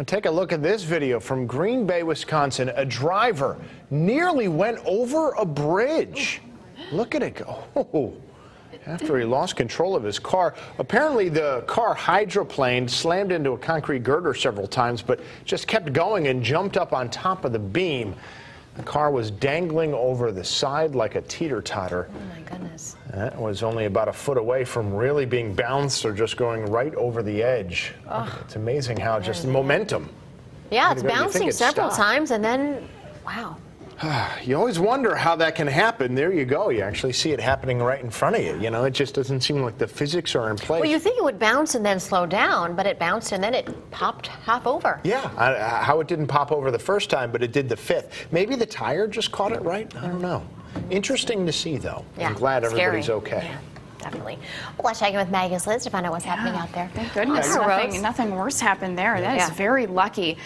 And take a look at this video from Green Bay, Wisconsin. A driver nearly went over a bridge. Look at it go. After he lost control of his car. Apparently, the car hydroplaned, slammed into a concrete girder several times, but just kept going and jumped up on top of the beam. The car was dangling over the side like a teeter totter. Oh my goodness. That was only about a foot away from really being bounced or just going right over the edge. It's amazing how just momentum. Yeah, it's Way to go. You think bouncing it'd several stop. times and then, wow. You always wonder how that can happen. There you go. You actually see it happening right in front of you. You know, it just doesn't seem like the physics are in place. Well, you think it would bounce and then slow down, but it bounced and then it popped half over. yeah, I, I- how it didn't pop over the first time, but it did the fifth. Maybe the tire just caught it right. I don't know. Interesting to see, though. Yeah, I'm glad scary. everybody's okay. Yeah, definitely. Well, let's check in with Megan's Liz to find out what's happening out there. Thank goodness nothing, nothing worse happened there. That is Yeah. very lucky.